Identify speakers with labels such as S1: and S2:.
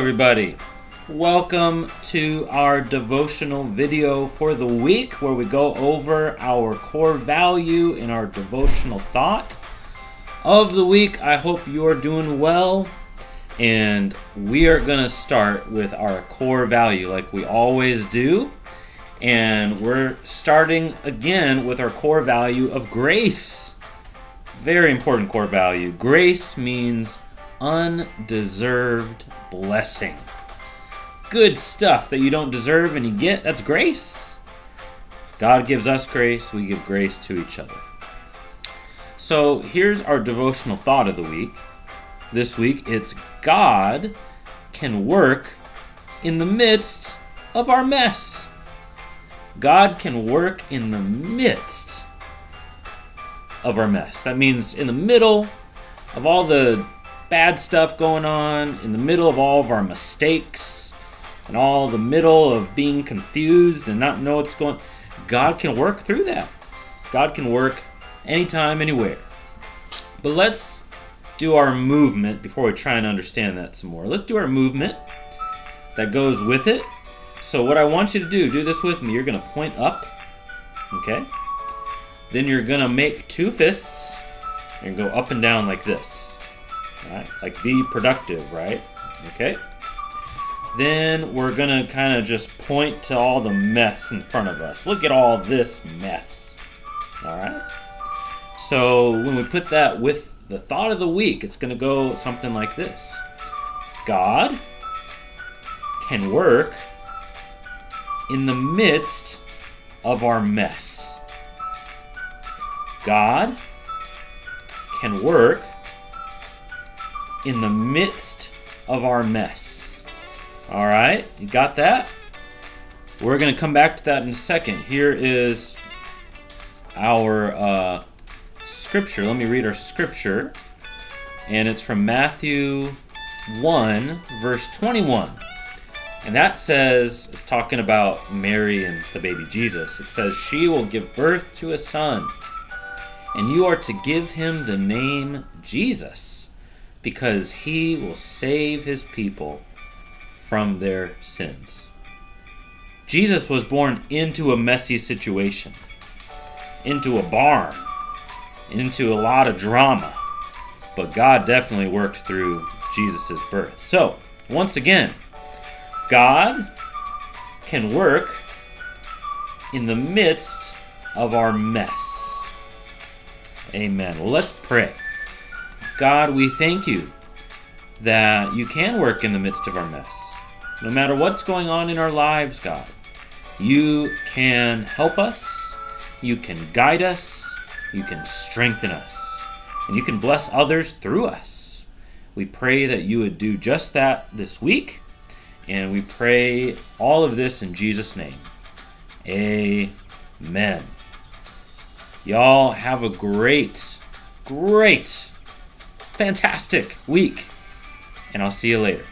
S1: everybody. Welcome to our devotional video for the week where we go over our core value in our devotional thought of the week. I hope you are doing well. And we are going to start with our core value like we always do. And we're starting again with our core value of grace. Very important core value. Grace means undeserved blessing. Good stuff that you don't deserve and you get, that's grace. God gives us grace, we give grace to each other. So here's our devotional thought of the week. This week it's God can work in the midst of our mess. God can work in the midst of our mess. That means in the middle of all the bad stuff going on, in the middle of all of our mistakes, and all the middle of being confused and not know what's going God can work through that. God can work anytime, anywhere. But let's do our movement before we try and understand that some more. Let's do our movement that goes with it. So what I want you to do, do this with me. You're going to point up, okay? Then you're going to make two fists and go up and down like this. Right? Like be productive, right? Okay. Then we're gonna kind of just point to all the mess in front of us. Look at all this mess. All right. So when we put that with the thought of the week, it's gonna go something like this: God can work in the midst of our mess. God can work in the midst of our mess. All right, you got that? We're going to come back to that in a second. Here is our uh, scripture. Let me read our scripture. And it's from Matthew 1, verse 21. And that says, it's talking about Mary and the baby Jesus. It says, She will give birth to a son, and you are to give him the name Jesus because he will save his people from their sins. Jesus was born into a messy situation, into a barn, into a lot of drama, but God definitely worked through Jesus' birth. So, once again, God can work in the midst of our mess. Amen. Well, let's pray. God, we thank you that you can work in the midst of our mess. No matter what's going on in our lives, God, you can help us, you can guide us, you can strengthen us, and you can bless others through us. We pray that you would do just that this week, and we pray all of this in Jesus' name. Amen. Y'all have a great, great fantastic week. And I'll see you later.